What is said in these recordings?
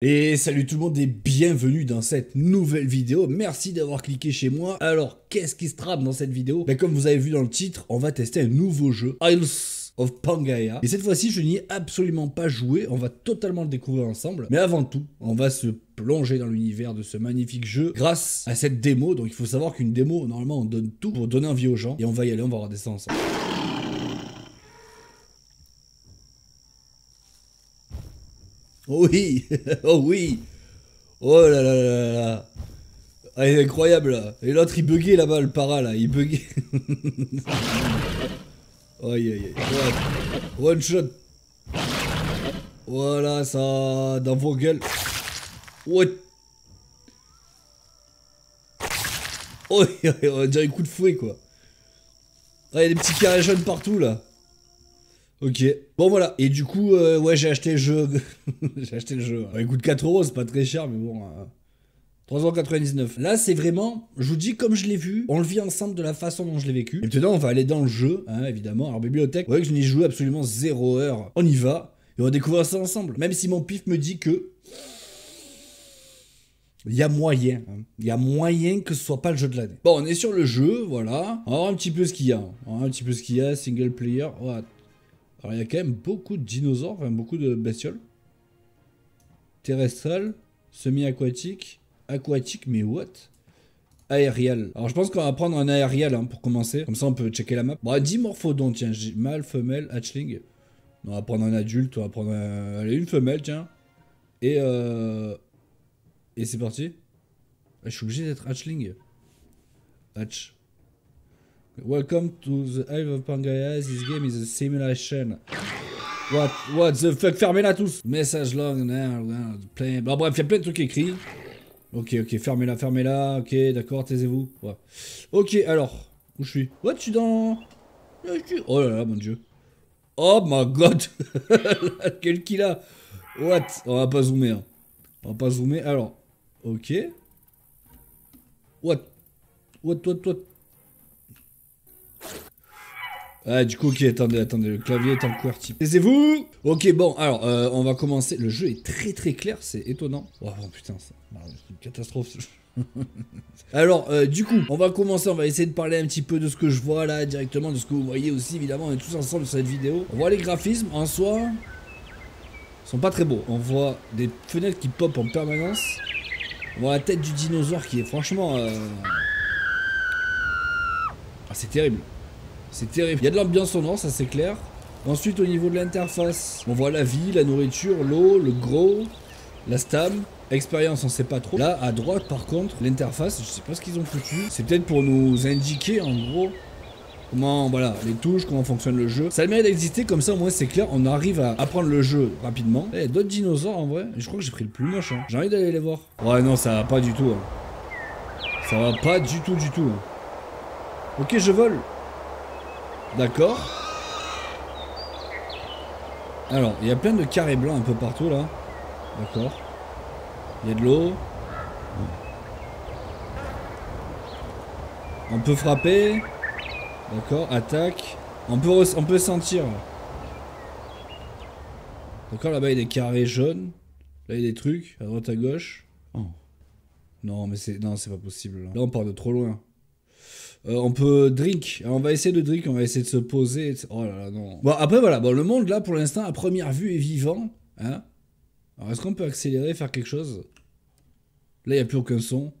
Et salut tout le monde et bienvenue dans cette nouvelle vidéo. Merci d'avoir cliqué chez moi. Alors, qu'est-ce qui se trappe dans cette vidéo? Ben, Comme vous avez vu dans le titre, on va tester un nouveau jeu, Isles of Pangaea. Et cette fois-ci, je n'y ai absolument pas joué. On va totalement le découvrir ensemble. Mais avant tout, on va se plonger dans l'univers de ce magnifique jeu grâce à cette démo. Donc il faut savoir qu'une démo, normalement, on donne tout pour donner envie aux gens. Et on va y aller, on va regarder ça ensemble. Oh oui Oh oui Oh là là là là Ah, est incroyable là Et l'autre il buguait là-bas, le para là, il buguait. aïe aïe aïe. One shot. Voilà ça, dans vos gueules. What Oh, on dirait un coup de fouet quoi. Ah, il y a des petits carrés jaunes partout là. Ok. Bon voilà. Et du coup, euh, ouais, j'ai acheté le jeu. j'ai acheté le jeu. il coûte 4 euros, c'est pas très cher, mais bon. 3,99€. Euh, Là, c'est vraiment, je vous dis comme je l'ai vu, on le vit ensemble de la façon dont je l'ai vécu. Et maintenant, on va aller dans le jeu, hein, évidemment. Alors, bibliothèque, vous voyez que je n'y joue absolument 0 heure. On y va, et on va découvrir ça ensemble. Même si mon pif me dit que... Il y a moyen, hein. il y a moyen que ce soit pas le jeu de l'année. Bon, on est sur le jeu, voilà. On va voir un petit peu ce qu'il y a. On va voir un petit peu ce qu'il y a, single player. What alors il y a quand même beaucoup de dinosaures, beaucoup de bestioles. Terrestrial, semi-aquatique, aquatique, mais what? Aérial. Alors je pense qu'on va prendre un aérial hein, pour commencer. Comme ça on peut checker la map. Bon, 10 morphodons, tiens. Mâle, femelle, hatchling. On va prendre un adulte, on va prendre Allez, une femelle, tiens. Et euh... Et c'est parti. Je suis obligé d'être hatchling. Hatch. Welcome to the Isle of Pangaea. This game is a simulation. What, what the fuck? Fermez-la tous. Message long, plein. Bon, bref, il y a plein de trucs écrits. Ok, ok, fermez-la, fermez-la. Ok, d'accord, taisez-vous. Ok, alors, où je suis? What, je suis dans. Oh là là, mon dieu. Oh my god. Quel qu'il. What? On va pas zoomer. Hein. On va pas zoomer. Alors, ok. What? What, what, what? Ah, du coup, ok, attendez, attendez, le clavier est en QWERTY. Taisez-vous Ok, bon, alors, euh, on va commencer. Le jeu est très très clair, c'est étonnant. Oh, putain, c'est une catastrophe. Alors, euh, du coup, on va commencer, on va essayer de parler un petit peu de ce que je vois là, directement, de ce que vous voyez aussi, évidemment, on est tous ensemble sur cette vidéo. On voit les graphismes, en soi, sont pas très beaux. On voit des fenêtres qui pop en permanence. On voit la tête du dinosaure qui est franchement... Euh, ah, c'est terrible. C'est terrible. Il y a de l'ambiance sonore, ça c'est clair. Ensuite, au niveau de l'interface, on voit la vie, la nourriture, l'eau, le gros, la stam. Expérience, on sait pas trop. Là, à droite, par contre, l'interface, je sais pas ce qu'ils ont foutu. C'est peut-être pour nous indiquer, en gros, comment, voilà, les touches, comment fonctionne le jeu. Ça a le mérite d'exister, comme ça, au moins, c'est clair. On arrive à apprendre le jeu rapidement. Eh, d'autres dinosaures, en vrai. Je crois que j'ai pris le plus moche. Hein. J'ai envie d'aller les voir. Ouais, non, ça va pas du tout. Hein. Ça va pas du tout, du tout. Hein. Ok, je vole. D'accord. Alors, il y a plein de carrés blancs un peu partout là. D'accord. Il y a de l'eau. On peut frapper. D'accord, attaque. On peut, on peut sentir. D'accord, là-bas il y a des carrés jaunes. Là il y a des trucs, à droite à gauche. Oh. Non, mais c'est. Non, c'est pas possible. Là. là on part de trop loin. Euh, on peut drink. on va essayer de drink, on va essayer de se poser. Oh là là, non. Bon, après, voilà. Bon, le monde, là, pour l'instant, à première vue, est vivant. Hein Alors, est-ce qu'on peut accélérer, faire quelque chose? Là, il n'y a plus aucun son.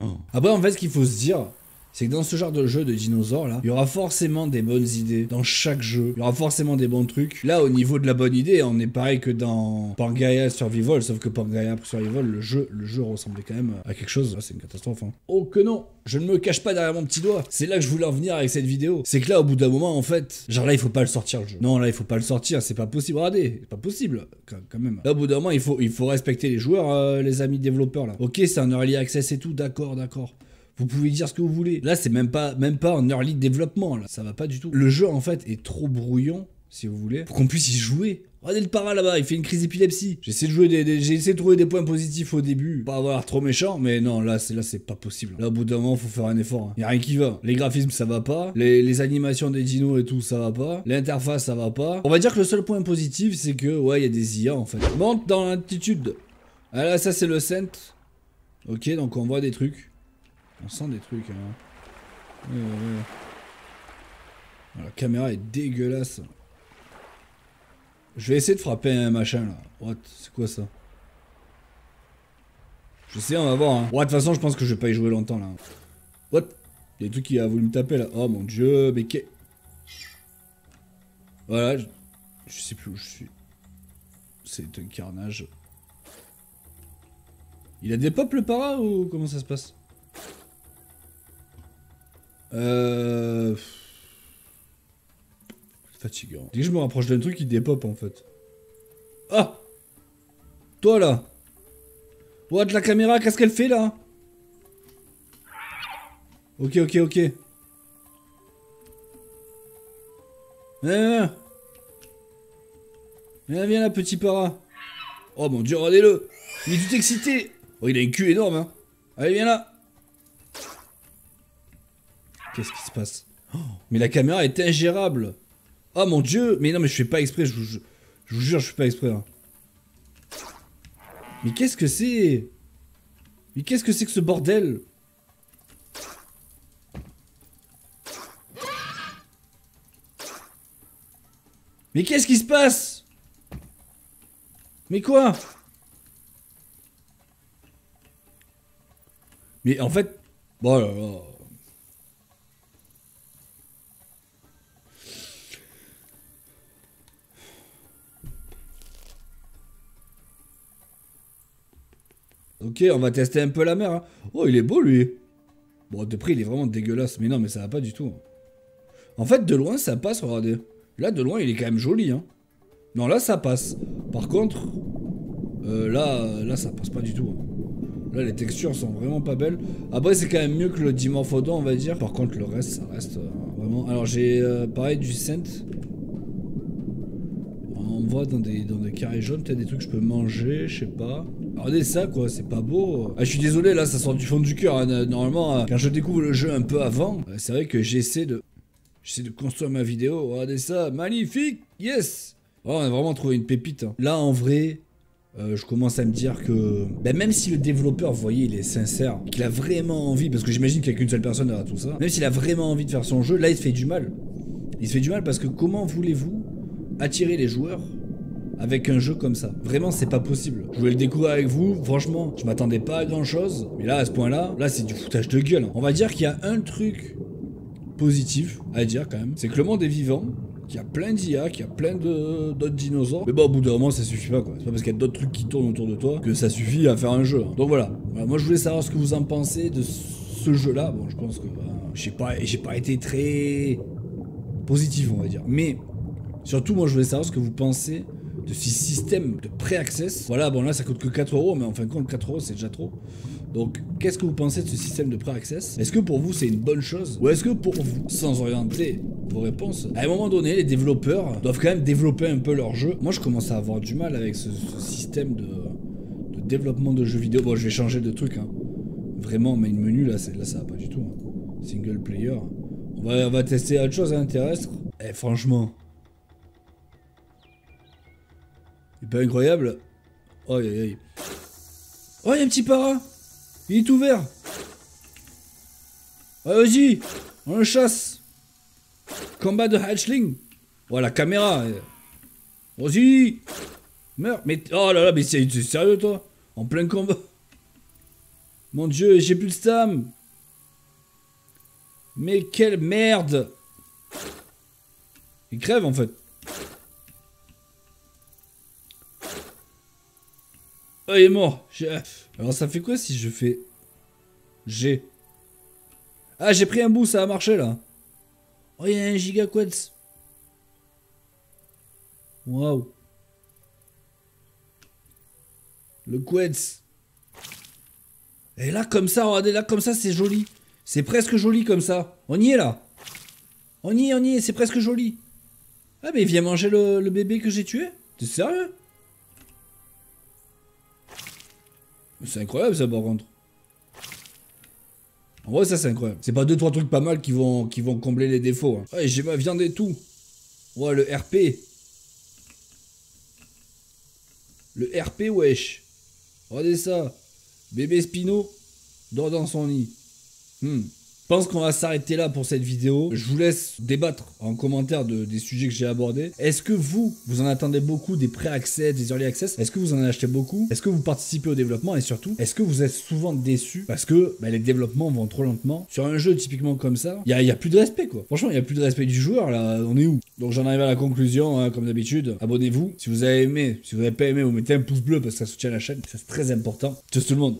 Oh. Après, en fait, ce qu'il faut se dire, c'est que dans ce genre de jeu de dinosaures là, il y aura forcément des bonnes idées dans chaque jeu. Il y aura forcément des bons trucs. Là, au niveau de la bonne idée, on est pareil que dans Pangaea Survival, sauf que Pangaea Survival, le jeu, le jeu ressemblait quand même à quelque chose. c'est une catastrophe. Hein. Oh que non Je ne me cache pas derrière mon petit doigt. C'est là que je voulais en venir avec cette vidéo. C'est que là, au bout d'un moment, en fait, genre là, il faut pas le sortir le jeu. Non, là, il faut pas le sortir. C'est pas possible. Regardez, c'est pas possible quand même. Là, au bout d'un moment, il faut, il faut respecter les joueurs, euh, les amis développeurs là. Ok, c'est un early access et tout, d'accord, d'accord. Vous pouvez dire ce que vous voulez. Là, c'est même pas, même pas en early développement. Là. Ça va pas du tout. Le jeu, en fait, est trop brouillon si vous voulez, pour qu'on puisse y jouer. Regardez le para là-bas, il fait une crise d'épilepsie. J'ai essayé de des, essayé de trouver des points positifs au début, pas avoir trop méchant, mais non, là c'est pas possible. Là au bout d'un moment, faut faire un effort. Hein. Y a rien qui va. Les graphismes ça va pas, les, animations des dinos et tout ça va pas, l'interface ça va pas. On va dire que le seul point positif c'est que ouais, il y a des IA en fait. Monte dans l'altitude. Ah là ça c'est le cent. OK, donc on voit des trucs. On sent des trucs hein. La caméra est dégueulasse. Je vais essayer de frapper un machin là. What? C'est quoi ça? Je sais, on va voir. Hein. Ouais, de toute façon, je pense que je vais pas y jouer longtemps là. What? Il y a des trucs qui a voulu me taper là. Oh mon dieu, mais qu'est. Voilà, je... je sais plus où je suis. C'est un carnage. Il a des pop le para ou comment ça se passe? Euh fatigant. Dès que je me rapproche d'un truc, il dépop en fait. Ah Toi là What la caméra, qu'est-ce qu'elle fait là? Ok, ok, ok. Viens, viens, viens là, petit para. Oh mon dieu, regardez-le Il est tout excité Oh, il a une queue énorme, hein Allez, viens là Qu'est-ce qui se passe oh, Mais la caméra est ingérable. Oh mon dieu Mais non, mais je fais pas exprès, je vous, jure, je fais pas exprès. Hein. Mais qu'est-ce que c'est? Mais qu'est-ce que c'est que ce bordel? Mais qu'est-ce qui se passe? Mais quoi? Mais en fait... Bon là là... Ok, on va tester un peu la mer. Hein. Oh, il est beau, lui. Bon, de près, il est vraiment dégueulasse. Mais non, mais ça va pas du tout. En fait, de loin, ça passe, regardez. Là, de loin, il est quand même joli. Hein. Non, là, ça passe. Par contre, euh, là, là, ça passe pas du tout. Hein. Là, les textures sont vraiment pas belles. Après, c'est quand même mieux que le Dimorphodon, on va dire. Par contre, le reste, ça reste euh, vraiment... Alors, j'ai, euh, pareil, du scent on voit dans des, dans des carrés jaunes, peut-être des trucs que je peux manger, je sais pas. Regardez ça quoi, c'est pas beau. Ah, je suis désolé, là ça sort du fond du cœur. Hein. Normalement, euh, quand je découvre le jeu un peu avant, euh, c'est vrai que j'essaie de. J'essaie de construire ma vidéo. Regardez ça, magnifique, yes! Oh, on a vraiment trouvé une pépite. Hein. Là en vrai, euh, je commence à me dire que ben, même si le développeur, vous voyez, il est sincère, qu'il a vraiment envie, parce que j'imagine qu'il n'y a qu'une seule personne à tout ça, même s'il a vraiment envie de faire son jeu, là il se fait du mal. Il se fait du mal parce que comment voulez-vous attirer les joueurs avec un jeu comme ça. Vraiment, c'est pas possible. Je voulais le découvrir avec vous. Franchement, je m'attendais pas à grand chose. Mais là, à ce point-là, là, c'est du foutage de gueule. On va dire qu'il y a un truc positif à dire quand même. C'est que le monde est vivant. Qu'il y a plein d'IA, qu'il y a plein d'autres dinosaures. Mais bon, au bout d'un moment, ça suffit pas quoi. C'est pas parce qu'il y a d'autres trucs qui tournent autour de toi que ça suffit à faire un jeu. Donc voilà. Moi, je voulais savoir ce que vous en pensez de ce jeu-là. Bon, je pense que bah, j'ai pas, pas été très positif, on va dire. Mais surtout, moi, je voulais savoir ce que vous pensez de ce système de pré-access. Voilà, bon là ça coûte que 4 euros, mais en fin de compte 4 euros c'est déjà trop. Donc qu'est-ce que vous pensez de ce système de pré-access? Est-ce que pour vous c'est une bonne chose? Ou est-ce que pour vous, sans orienter vos réponses, à un moment donné les développeurs doivent quand même développer un peu leur jeu? Moi je commence à avoir du mal avec ce, système de, développement de jeux vidéo. Bon je vais changer de truc. Hein. Vraiment, main menu là, là ça va pas du tout. Hein. Single player. On va, on va tester autre chose, hein, terrestre. Eh franchement, C'est pas incroyable. Oh, aïe aïe. Oh, y a un petit para. Il est ouvert. Vas-y. On le chasse. Combat de hatchling. Oh, la caméra. Vas-y. Meurs. Mais... Oh là là, mais c'est sérieux, toi. En plein combat. Mon dieu, j'ai plus de stam. Mais quelle merde. Il crève, en fait Oh, il est mort. Alors, ça fait quoi si je fais G Ah, j'ai pris un bout, ça a marché là. Oh, il y a un giga quetz. Waouh. Le quetz. Et là, comme ça, regardez, là, comme ça, c'est joli. C'est presque joli comme ça. On y est là. On y est, on y est, c'est presque joli. Ah, mais il vient manger le, le bébé que j'ai tué T'es sérieux? C'est incroyable ça par contre. En vrai ça c'est incroyable. C'est pas deux trois trucs pas mal qui vont, qui vont combler les défauts. Hein. Ouais j'ai ma viande et tout. Ouais le RP. Le RP wesh. Regardez ça. Bébé Spino dort dans son nid. Hmm. Je pense qu'on va s'arrêter là pour cette vidéo. Je vous laisse débattre en commentaire de, des sujets que j'ai abordés. Est-ce que vous, vous en attendez beaucoup des pré-accès, des early access? Est-ce que vous en achetez beaucoup? Est-ce que vous participez au développement? Et surtout, est-ce que vous êtes souvent déçu parce que bah, les développements vont trop lentement? Sur un jeu typiquement comme ça, il n'y a, plus de respect quoi. Franchement, il n'y a plus de respect du joueur là. On est où? Donc j'en arrive à la conclusion, hein, comme d'habitude. Abonnez-vous. Si vous avez aimé, si vous n'avez pas aimé, vous mettez un pouce bleu parce que ça soutient la chaîne. C'est très important. Ciao tout le monde